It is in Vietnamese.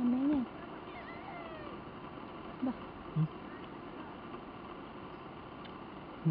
Con bé nha. Ba. Ừ. ừ.